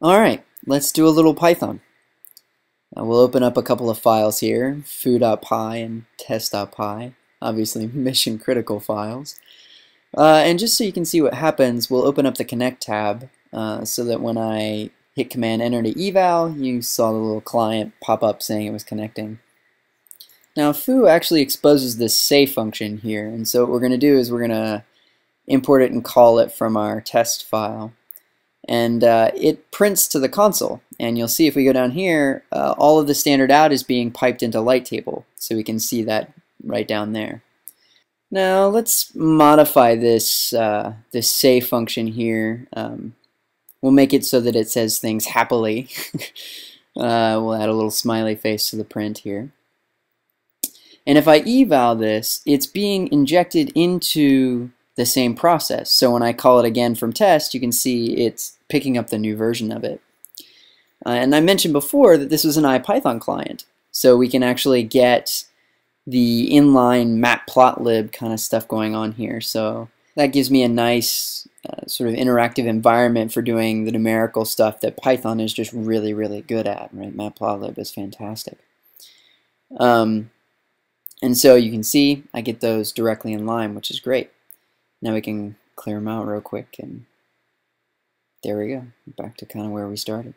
Alright, let's do a little Python. Uh, we'll open up a couple of files here, foo.py and test.py, obviously mission critical files. Uh, and just so you can see what happens, we'll open up the connect tab uh, so that when I hit command enter to eval, you saw the little client pop up saying it was connecting. Now foo actually exposes this say function here, and so what we're going to do is we're going to import it and call it from our test file. And uh, it prints to the console. And you'll see if we go down here, uh, all of the standard out is being piped into light table. So we can see that right down there. Now let's modify this, uh, this say function here. Um, we'll make it so that it says things happily. Uh, we'll add a little smiley face to the print here. And if I eval this, it's being injected into the same process. So when I call it again from test, you can see it's picking up the new version of it. Uh, and I mentioned before that this was an IPython client. So we can actually get the inline matplotlib kind of stuff going on here. So that gives me a nice uh, sort of interactive environment for doing the numerical stuff that Python is just really, really good at, right? Matplotlib is fantastic. Um, and so you can see I get those directly in line, which is great. Now we can clear them out real quick and there we go. Back to kind of where we started.